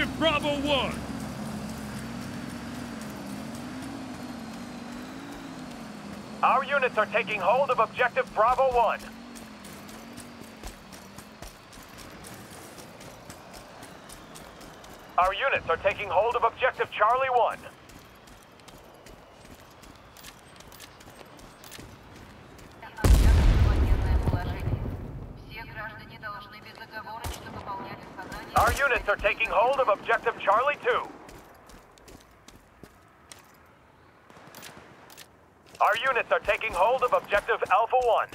Objective Bravo 1! Our units are taking hold of objective Bravo 1. Our units are taking hold of objective Charlie 1. Objective Charlie 2. Our units are taking hold of objective Alpha 1.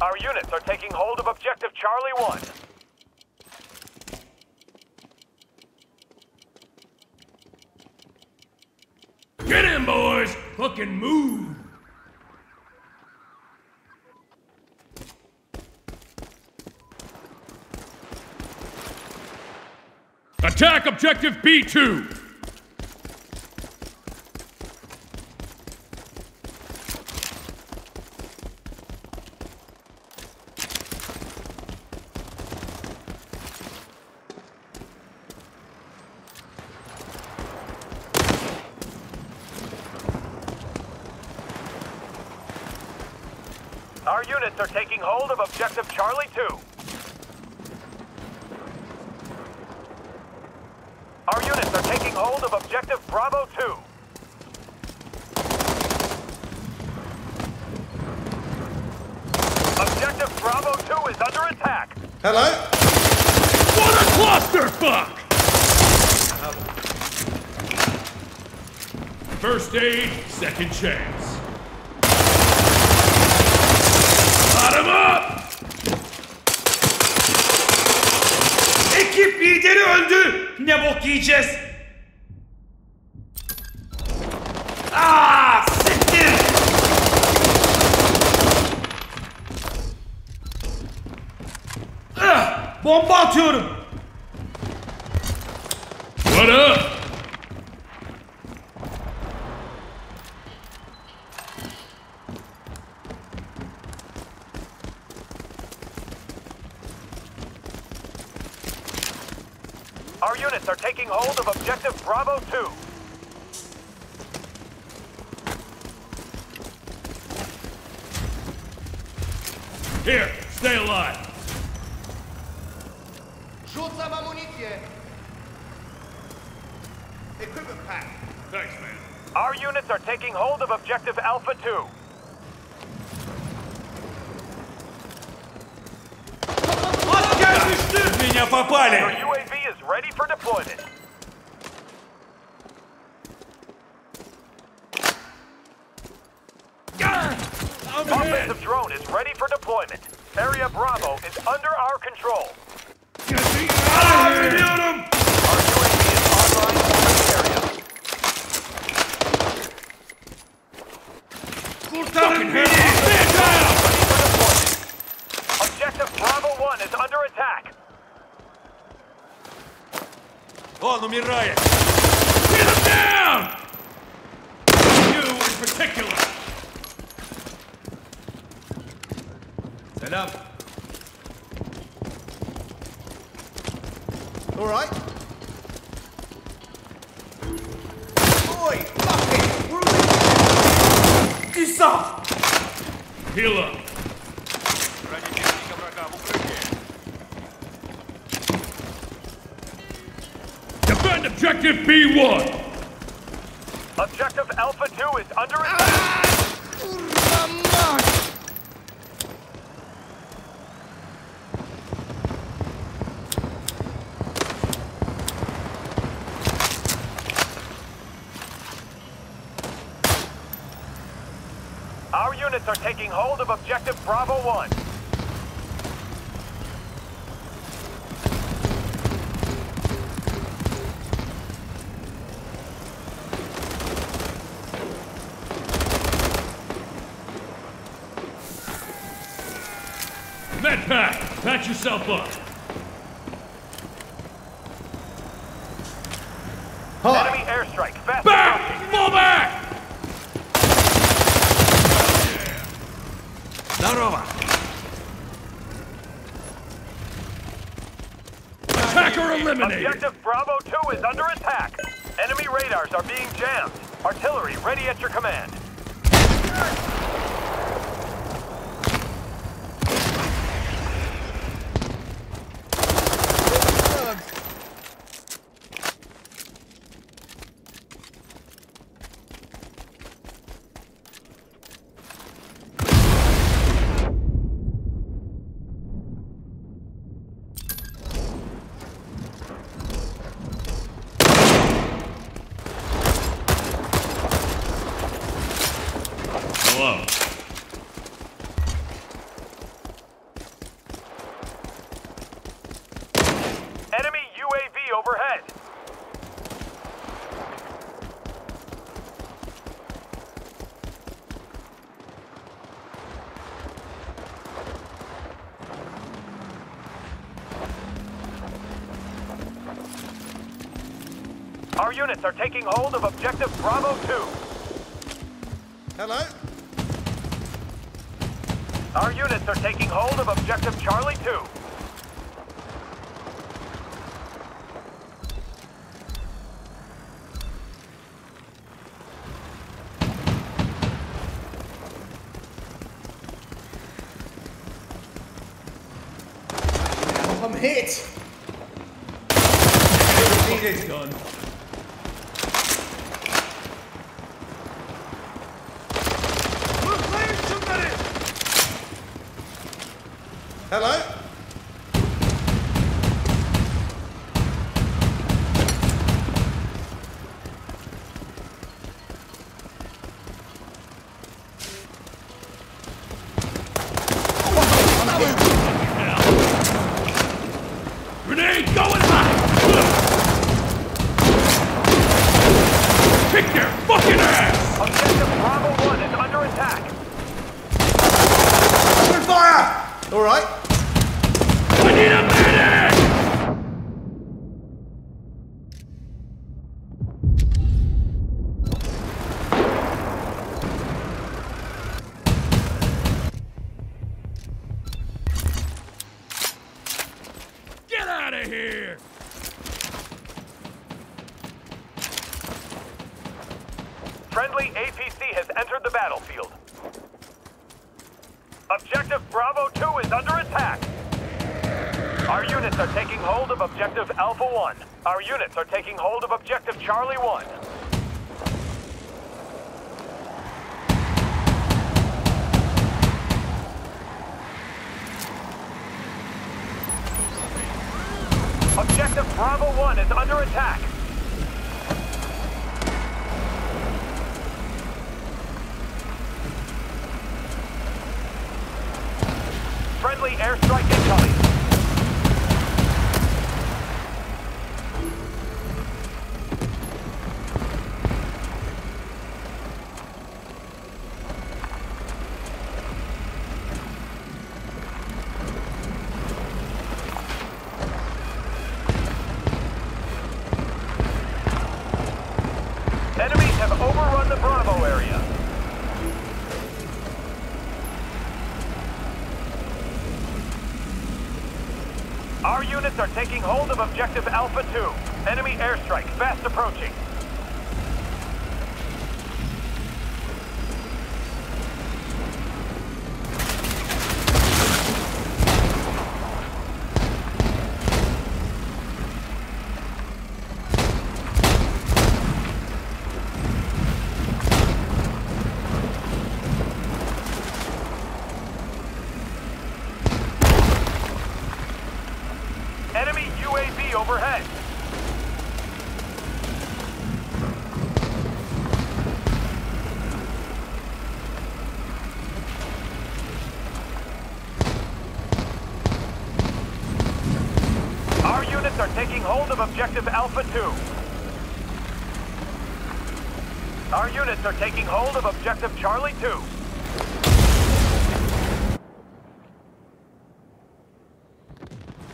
Our units are taking hold of objective Charlie 1. Get in, boys! Fucking move! Attack objective B2! Our units are taking hold of objective Charlie 2. Our units are taking hold of objective Bravo 2. Objective Bravo 2 is under attack. Hello? What a clusterfuck! First aid, second chance. Bok yiyeceğiz? Aa, siktir. Ah, bomba atıyorum. What taking hold of objective Bravo 2. Here, stay alive. Rzucam amunicję! Equipment pack. Thanks, man. Our units are taking hold of objective Alpha 2. Asker düştü. Меня Your попали. Ready for deployment. Offensive drone is ready for deployment. Area Bravo is under our control. Biliyorum. Our UAV is online in this area. Kurtarın beni. Ready for deployment. Objective Bravo 1 is under attack. Он умирает. Get him down! You in particular. Selam. All right. Oi, fucking! We're all İsa. Heal up. Objective B1! Objective Alpha 2 is under ah! attack. Our units are taking hold of objective Bravo 1. Med pack! Patch yourself up. Units are taking hold of objective Bravo 2. Hello? Our units are taking hold of objective Charlie 2. I'm hit. Needed. Done. Hello? Grenade going high! Kick their fucking ass! Objective Bravo 1 is under attack. Open fire! Alright. I need a medic! Get out of here! Friendly APC has entered the battlefield. Objective Bravo 2 is under attack. Our units are taking hold of Objective Alpha 1. Our units are taking hold of Objective Charlie 1. Objective Bravo 1 is under attack. Friendly airstrike incoming. Enemies have overrun the Bravo area. Our units are taking hold of Objective Alpha 2. Enemy airstrike fast approaching. Enemy UAV overhead. Our units are taking hold of Objective Alpha 2. Our units are taking hold of Objective Charlie 2.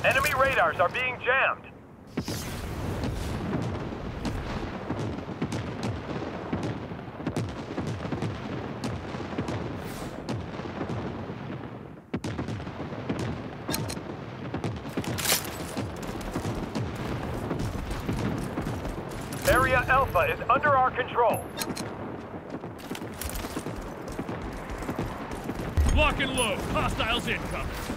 Enemy radars are being jammed. Area Alpha is under our control. Lock and load. Hostiles incoming.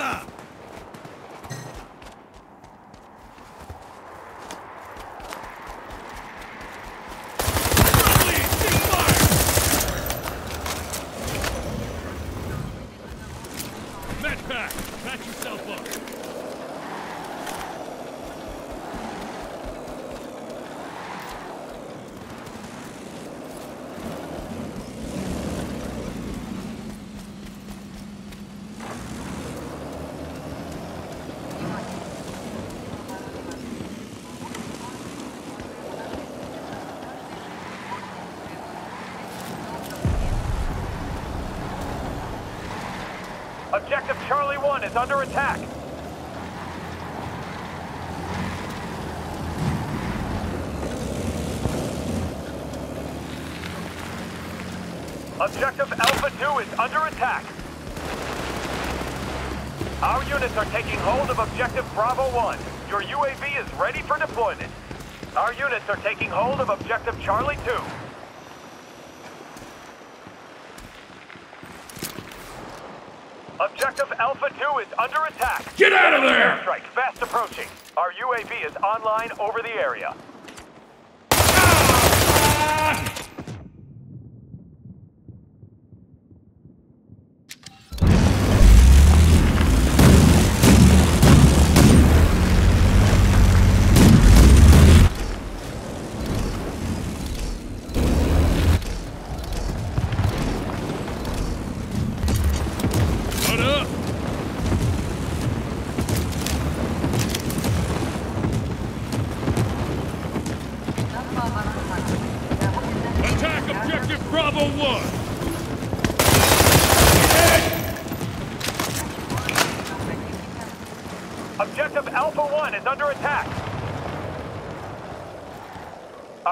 ¡Idiota! 1 is under attack. Objective Alpha 2 is under attack. Our units are taking hold of Objective Bravo 1. Your UAV is ready for deployment. Our units are taking hold of Objective Charlie 2. Objective Alpha 2 is under attack. Get out of there! Airstrike fast approaching. Our UAV is online over the area.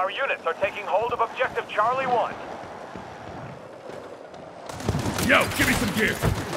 Our units are taking hold of Objective Charlie 1. Yo, give me some gear!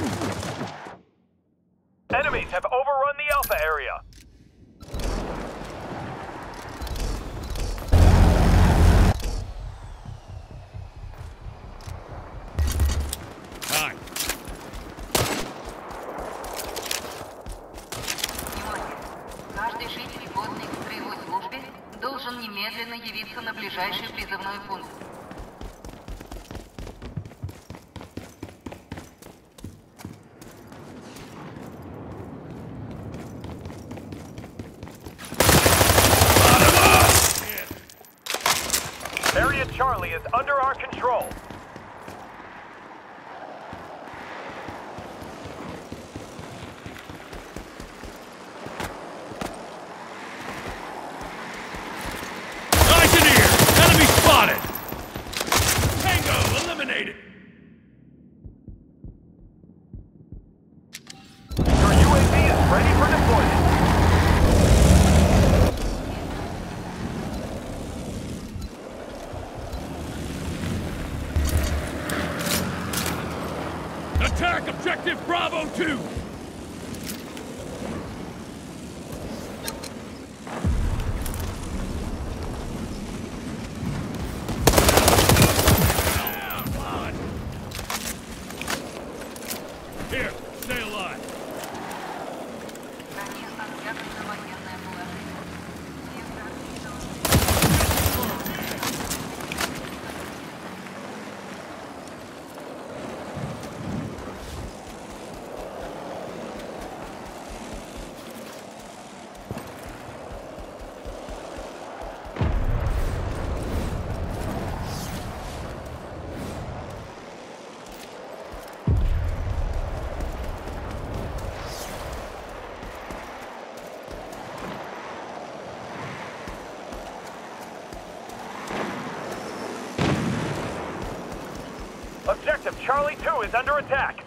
Attack.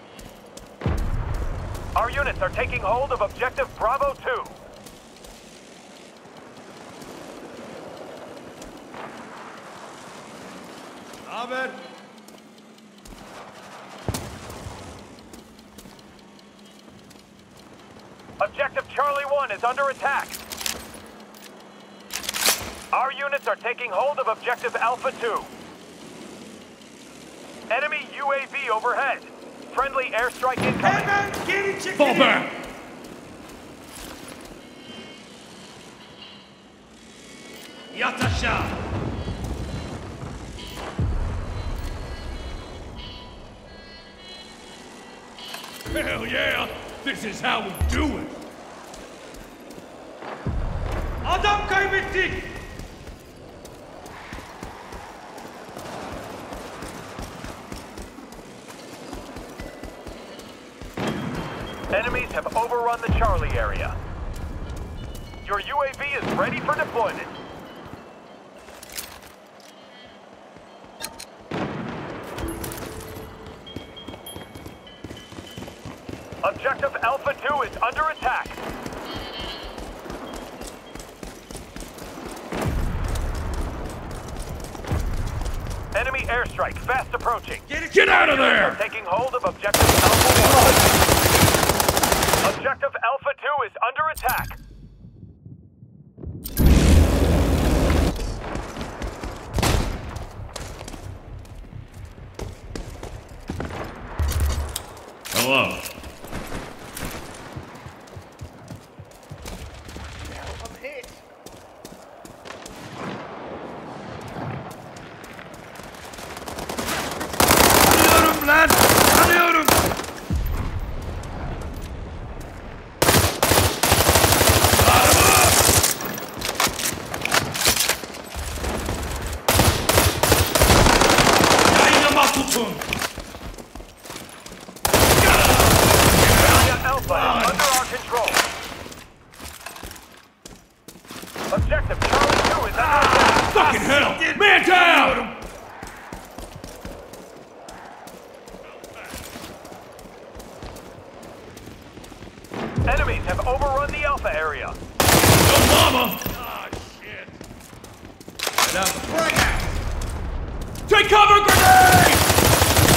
Our units are taking hold of objective Bravo 2. Ahmed. Objective Charlie 1 is under attack. Our units are taking hold of objective Alpha 2. Enemy UAV overhead. Friendly airstrike incoming. Hemen geri çekilin. Fall back! Yat aşağı. Hell yeah! This is how we do it! Adam kaybettik. Your UAV is ready for deployment. Objective Alpha 2 is under attack. Enemy airstrike fast approaching. Geri Get out of there! taking hold of Objective Alpha 1. Objective Alpha 2 is under attack. Hello. I'm hit. Tanıyorum lan! Tanıyorum! Yayınıma tutun. Area Alpha is under our control. Objective Charlie 2 is under attack. Fucking hell! Man down! Enemies have overrun the Alpha area. Yo mama! Ah, shit. Break out. Take cover, grenade!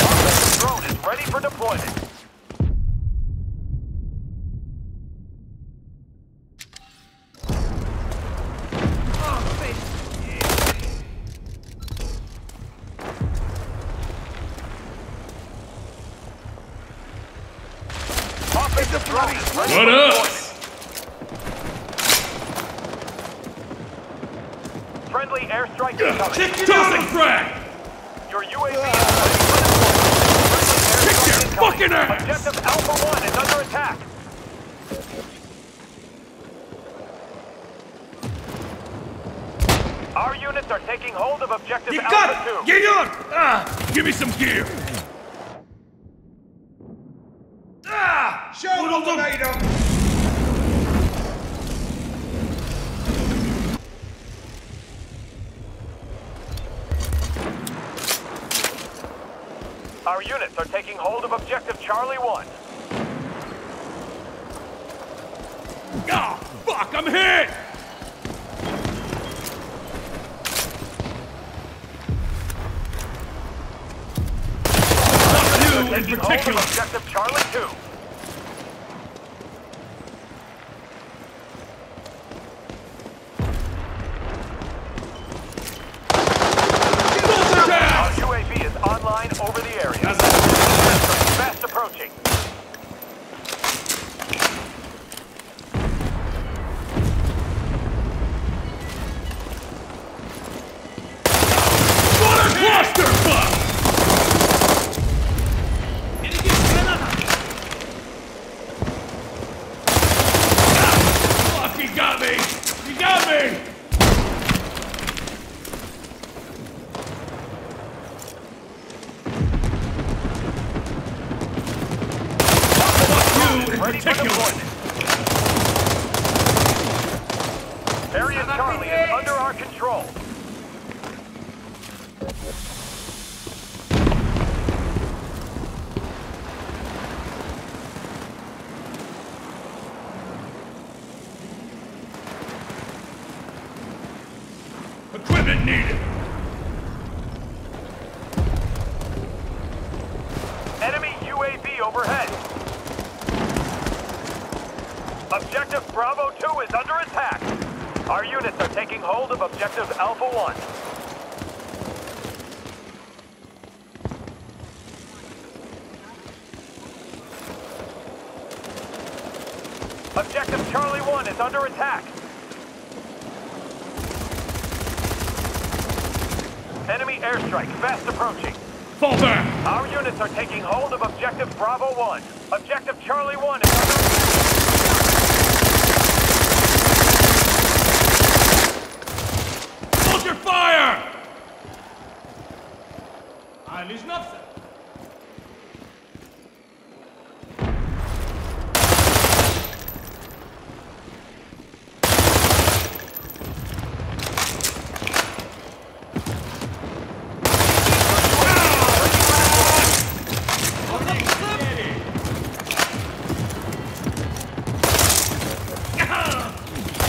Our drone is ready for deployment. Offensive drone is ready What up? Friendly airstrike incoming. Çekilin. Tossing frag! Your UAV is ready for deployment. Friendly Kick their fucking ass! Objective Alpha 1 is under attack. Our units are taking hold of objective Alpha Dikkat! 2. Geliyor. Ah! Give me some gear! Ah! Show them what Vuruldum. they're made of. Our units are taking hold of objective Charlie 1. Ah! Fuck! I'm hit! Fuck you in particular! objective Charlie 2. عالج نفسك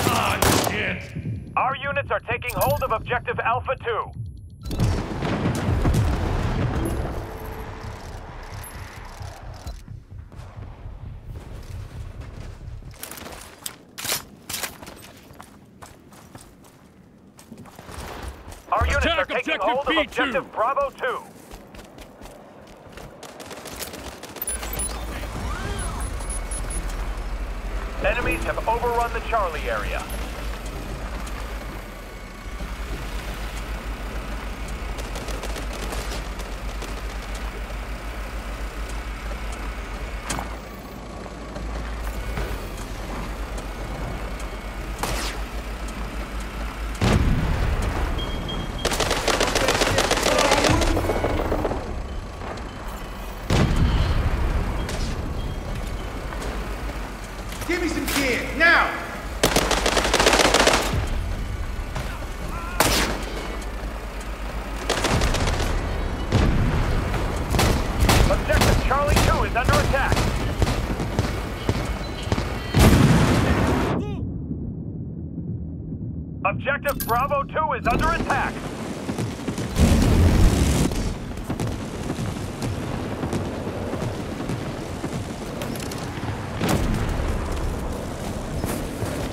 Ah, shit. Our units are taking hold of Objective Alpha 2. Hold of B2. Objective Bravo 2. Enemies have overrun the Charlie area.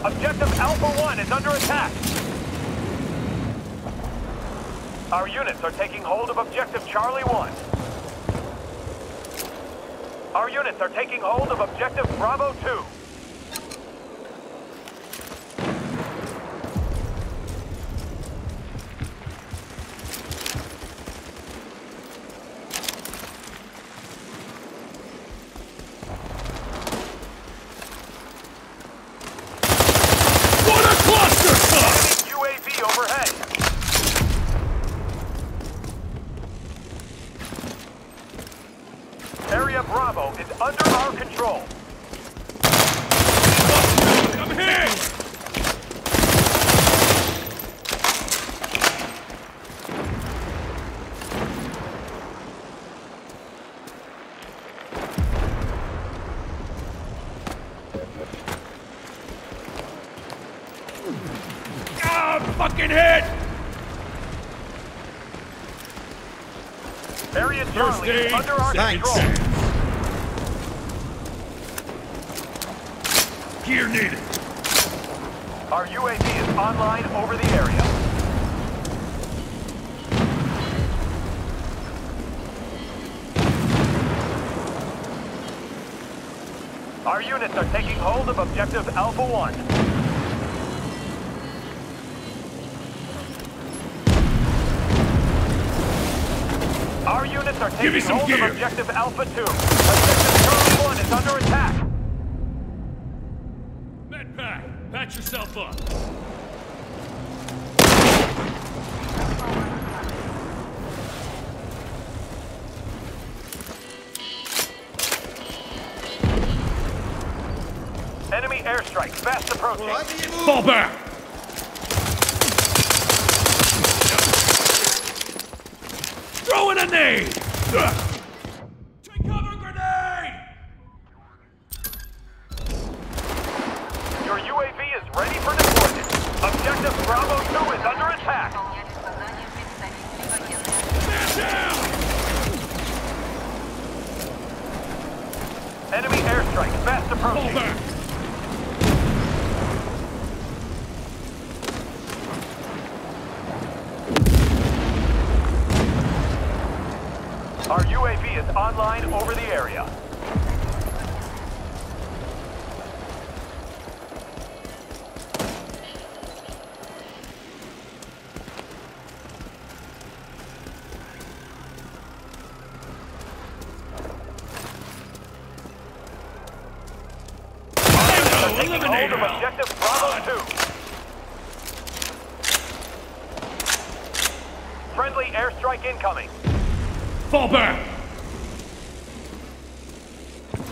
Objective Alpha 1 is under attack. Our units are taking hold of Objective Charlie 1. Our units are taking hold of Objective Bravo 2. What a clusterfuck! UAV overhead. Area Bravo is under our control. I'm hit! Fucking hit! Area First Charlie aid, under our second control. Gear needed. Our UAV is online over the area. Our units are taking hold of Objective Alpha 1. Units Give me some hold gear. of Objective Alpha 2. Objective Charlie 1 is under attack. Med pack, patch yourself up. Enemy airstrike fast approaching. Right, you move. Fall back! Throwing a nade! Ugh. Take cover, grenade! Your UAV is ready for deployment. Objective Bravo 2 is under attack. UAV is online over the area. Taking hold of objective Bravo 2. Friendly airstrike incoming. Fall back.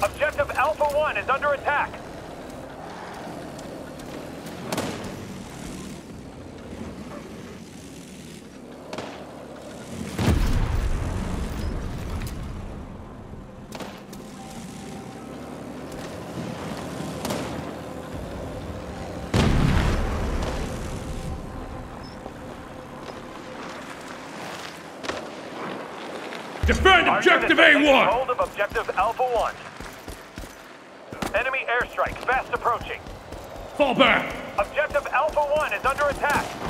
Objective Alpha 1 is under attack. Defend Our objective units are taking A1. hold of objective Alpha 1. Enemy airstrike fast approaching. Fall back. Objective Alpha 1 is under attack.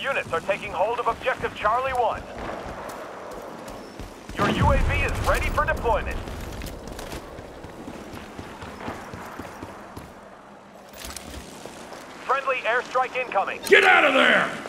Units are taking hold of objective Charlie 1. Your UAV is ready for deployment. Friendly airstrike incoming. Get out of there.